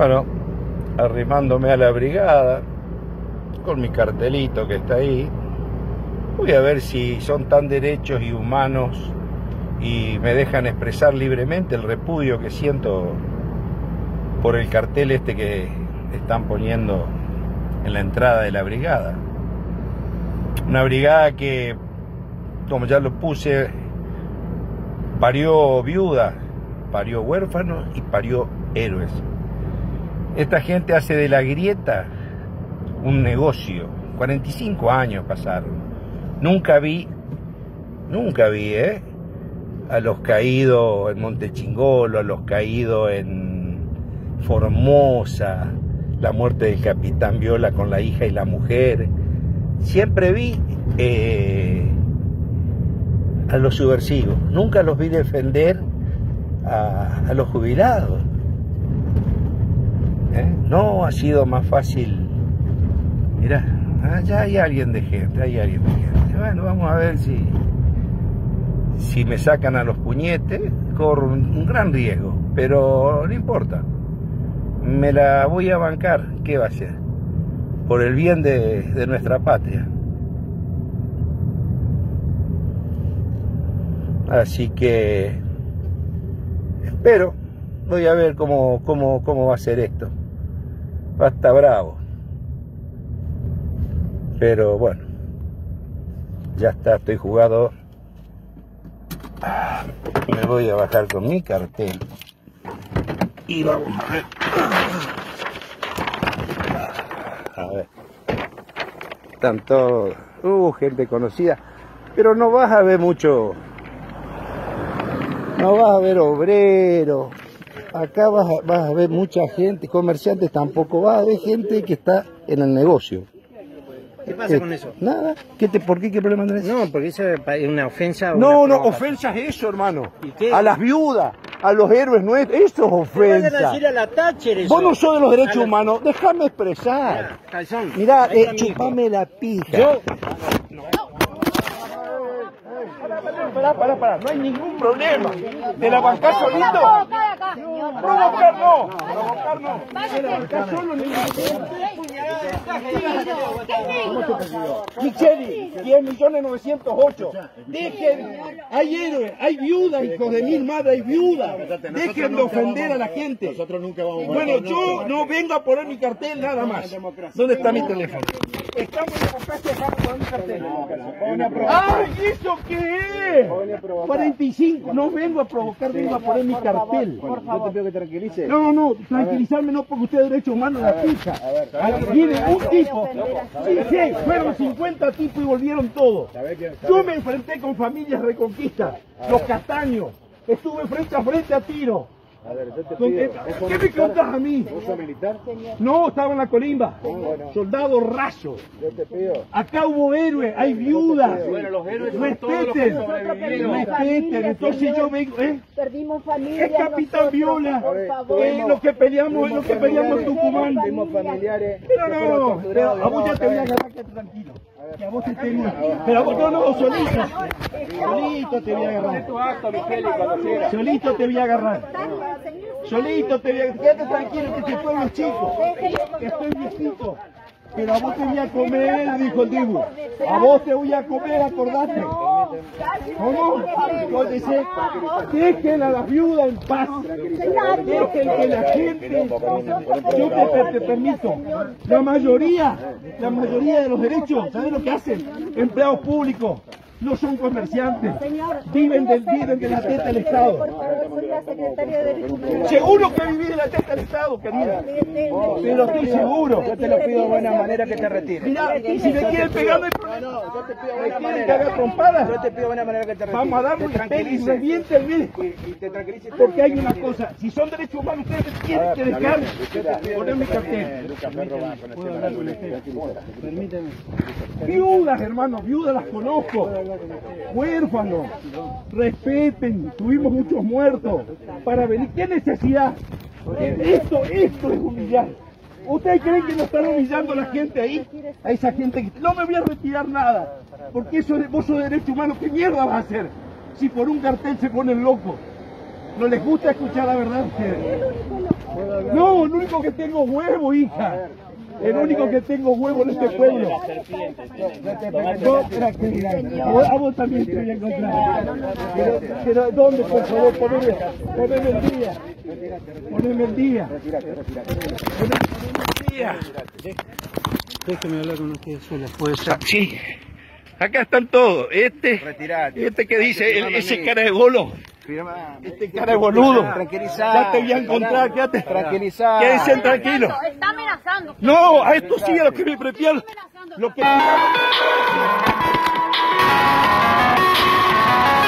Bueno, arrimándome a la brigada, con mi cartelito que está ahí, voy a ver si son tan derechos y humanos y me dejan expresar libremente el repudio que siento por el cartel este que están poniendo en la entrada de la brigada. Una brigada que, como ya lo puse, parió viuda, parió huérfanos y parió héroes. Esta gente hace de la grieta un negocio. 45 años pasaron. Nunca vi, nunca vi, ¿eh? A los caídos en Montechingolo, a los caídos en Formosa, la muerte del capitán Viola con la hija y la mujer. Siempre vi eh, a los subversivos. Nunca los vi defender a, a los jubilados. ¿Eh? No ha sido más fácil. Mira, allá hay alguien de gente, hay alguien de gente. Bueno, vamos a ver si, si me sacan a los puñetes, corro un, un gran riesgo, pero no importa. Me la voy a bancar, ¿qué va a ser? Por el bien de, de nuestra patria. Así que espero, voy a ver cómo, cómo, cómo va a ser esto. Va a estar bravo. Pero bueno, ya está, estoy jugado. Me voy a bajar con mi cartel. Y vamos a ver. A ver. Uh, gente conocida. Pero no vas a ver mucho. No vas a ver obreros. Acá vas a, vas a ver mucha gente, comerciantes tampoco. Vas a ver gente que está en el negocio. ¿Qué pasa Eh, con eso? Nada. ¿Qué te, ¿Por qué? ¿Qué problema tenés? No, porque eso es una ofensa. No, una no, ofensa es eso, hermano. ¿Y qué? A las viudas, a los héroes nuestros, eso es ¿Qué vayan a ofensa. decir a la Thatcher eso? Vos no sos de los derechos la- humanos, déjame expresar. Mira, calzón. Mirá, eh, chupame la pija. Yo, Pará, pará, pará, no hay ningún problema. ¿Te la bancás solito? Provocar no, provocar no. Micheli, 10 millones 908. Dejen, hay héroes, hay viudas, hijos de mil madres, hay viudas. Dejen de ofender a la gente. Nosotros nunca vamos Bueno, yo no vengo a poner mi cartel nada más. ¿Dónde está mi teléfono? Estamos en democracia, vamos a poner mi cartel. ¡Ay, eso qué es! 45, no vengo a provocar, vengo a poner mi cartel. Yo te pido que tranquilices. No, no, tranquilizarme no porque usted es derecho humano la pija. Viene un tipo, sí, sí, fueron 50 tipos y volvieron todos. Yo me enfrenté con familias reconquistas, los castaños, estuve frente a frente a tiro. A ver, yo te Con- pido. eh, ¿vos sos ¿Qué me contás a mí? ¿Vos sos militar? No, estaba en la colimba, soldado rayo. Yo te pido. Acá hubo héroes, hay viudas. Bueno, los héroes son todos los que Respeten, sobrevivieron. respeten. Entonces yo vengo, ¿eh? Perdimos familia. Es Capitán Viola. Por favor. Es lo que peleamos, es lo que peleamos en Tucumán. Tuvimos familiares. Pero que no, pero a vos ya te voy a agarrar, quédate tranquilo. Que a vos te tengo. Pero a vos no, no, solito. Solito te voy a agarrar. Solito te voy a agarrar. Solito te voy a. Quédate tranquilo que este pueblo es chico. Que estoy viejito. Pero a vos te voy a comer, dijo el Dibu. A vos te voy a comer, acordate. ¿Cómo? Acuérdese, dejen a las viudas en paz. Dejen que la gente, yo te, te- te permito, la mayoría, la mayoría de los derechos, ¿sabes lo que hacen? Empleados públicos, no son comerciantes, viven del viven de la teta del Estado. Seguro que vivís de la teta del Estado, querida. Pero estoy seguro. Yo te lo pido de buena manera que te retires. Mira, y si me quieren pegar, no hay problema. No, yo te pido de ¿Me buena quieren manera. cagar trompadas? Yo te pido de buena manera que te retires. Vamos a darle Te tranquilices. reviente el vidrio. Y, te tranquilices. Porque hay una cosa, si son derechos humanos, ustedes tienen que dejar poner mi cartel. Tranquilidad. Viudas, hermanos, viudas las conozco. Huérfanos, respeten, tuvimos muchos muertos para venir. ¿Qué necesidad? Esto, esto es humillar. ¿Ustedes creen que nos están humillando a la gente ahí? A esa gente que... No me voy a retirar nada, porque eso es vos sos derecho humano. ¿Qué mierda vas a hacer si por un cartel se ponen locos? ¿No les gusta escuchar la verdad a ustedes? No, no único que tengo huevo, hija. El único que tengo huevo en este pueblo. No, tranquilidad. A vos, también te voy a encontrar. Pero, pero ¿dónde, por favor? Poneme, poneme el día. Poneme el día. Poneme el día. Déjeme hablar con usted sola. Puede ser. Sí. Acá están todos. Este, Retirate. este que dice, el- ese cara de bolo. Firma. Este cara de boludo. Tranquilizá. Ya te voy a encontrar, quédate. Tranquilizá. Quédense tranquilos. Amenazando. No, a esto sí, a lo que me prefiero. Lo que...